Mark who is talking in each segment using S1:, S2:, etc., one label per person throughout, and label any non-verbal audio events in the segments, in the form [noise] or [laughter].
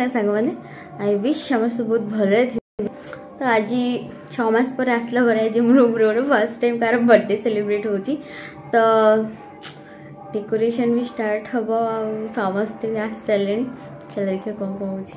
S1: ନା ସାଙ୍ଗମାନେ I wish ସମସ୍ତେ ବହୁତ ଭଲରେ ଥିବେ ତ ଆଜି ଛଅ ମାସ ପରେ ଆସିଲା ପରେ ଆଜି ମୋ ରୁମ୍ରେ ଗୋଟେ ଫାର୍ଷ୍ଟ ଟାଇମ୍ କାହାର ବର୍ଥଡେ ସେଲିବ୍ରେଟ୍ ହେଉଛି ତ ଡେକୋରେସନ୍ ବି ଷ୍ଟାର୍ଟ ହେବ ଆଉ ସମସ୍ତେ ବି ଆସି ସାରିଲେଣି ଚାଲ ଦେଖିବା କ'ଣ କ'ଣ ହେଉଛି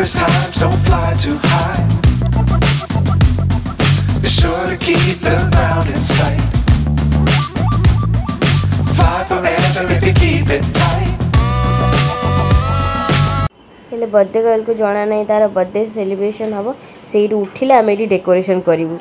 S2: nervous times, don't fly too high. Be sure to keep the ground in sight. Fly forever if you keep it tight.
S1: ହେଲେ
S2: बर्थडे गर्ल को जना
S3: ना तार बर्थडे सेलिब्रेशन हम से उठिले आम ये डेकोरेसन करूँ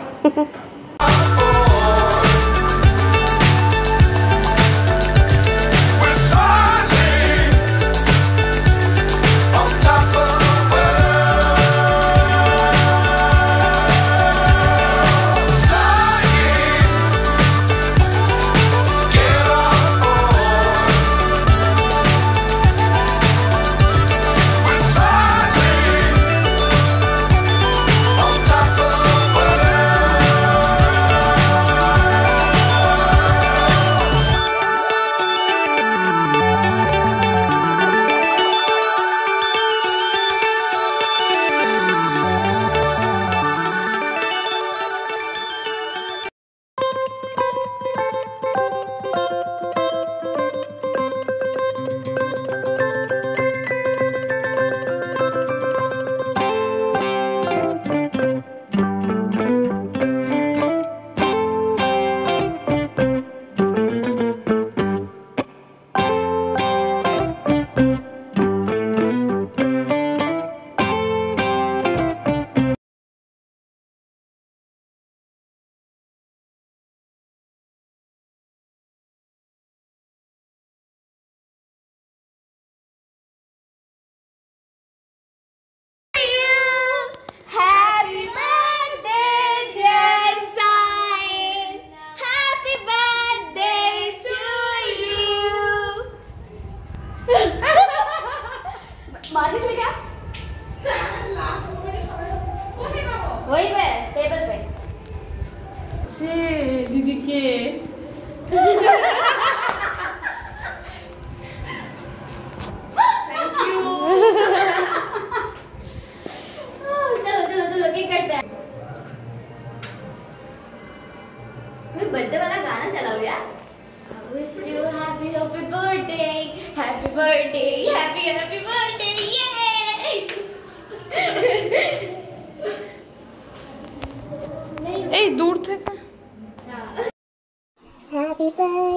S3: वही पे टेबल पे
S4: दीदी के थैंक यू
S3: चलो चलो चलो केक कटते हैं मैं बर्थडे वाला गाना चलाओ यार wish you happy happy birthday happy birthday happy happy birthday yay [laughs]
S5: ए दूर थे। Happy birthday